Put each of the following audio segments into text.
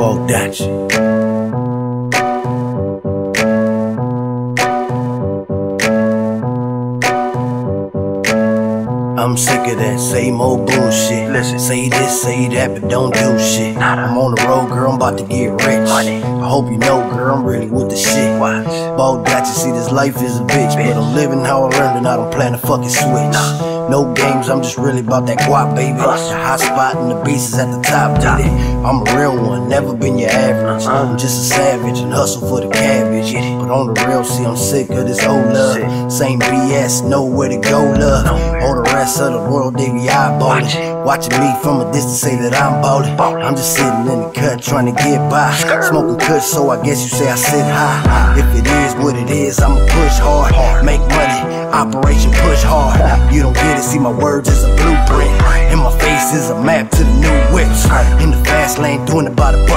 Baldacci. I'm sick of that same old bullshit. Listen. Say this, say that, but don't do shit. Nada. I'm on the road, girl, I'm about to get rich. Money. I hope you know, girl, I'm really with the shit. Watch. Ball got you, see this life is a bitch, Bitch. But I'm living how I learned and I don't plan to fucking switch. No games, I'm just really about that guap, baby. The hot spot and the beast is at the top, baby. I'm a real one, never been your average. Uh-uh. I'm just a savage and hustle for the cabbage. But on the real, see, I'm sick of this old love. Same BS, nowhere to go, love. All the rest of the world, they be eyeballing. Watch it. Watching me from a distance, say that I'm ballin'. I'm just sitting in the cut, trying to get by. Smoking kush, so I guess you say I sit high. If it is what it is, I'ma push hard. Make money, operation push hard. You don't get it, see my words is a blueprint. And my face is a map to the new whips. In the fast lane, doing about a buck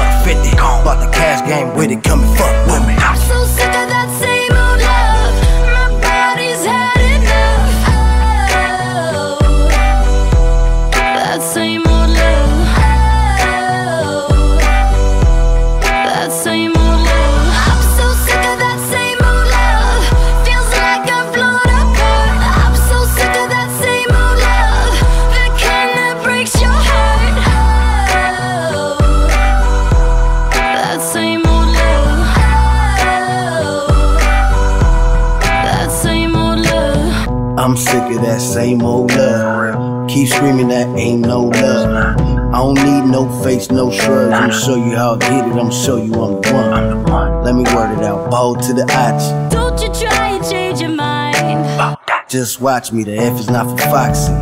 I'm sick of that same old love. Keep screaming that ain't no love. I don't need no face, no shrugs. I'ma show you how I get it. I'ma show you I'm the one. I'm the one. Let me word it out. Ball to the I. Don't you try and change your mind. Just watch me. The F is not for Foxy.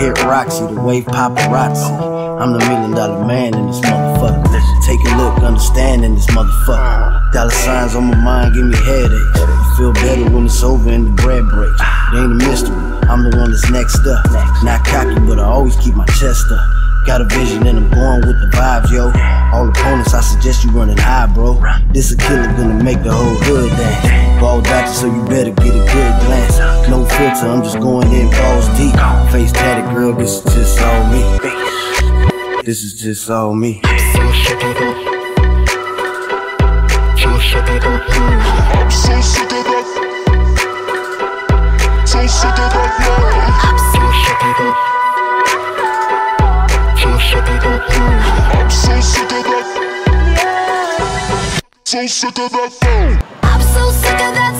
Hit Roxy, the wave paparazzi. Oh. I'm the million dollar man in this motherfucker. Listen. Take a look, understand in this motherfucker. Oh. Dollar signs on my mind, give me headache. I feel better when it's over and the bread breaks. Ain't a mystery. I'm the one that's next up. Not cocky, but I always keep my chest up. Got a vision and I'm going with the vibes, yo. All opponents, I suggest you running high, bro. This a killer gonna make the whole hood dance. Ball doctor, so you better get a good glance. No filter, I'm just going in balls deep. Face tatted, girl, this is just all me. This is just all me. So sick of that phone. I'm so sick of that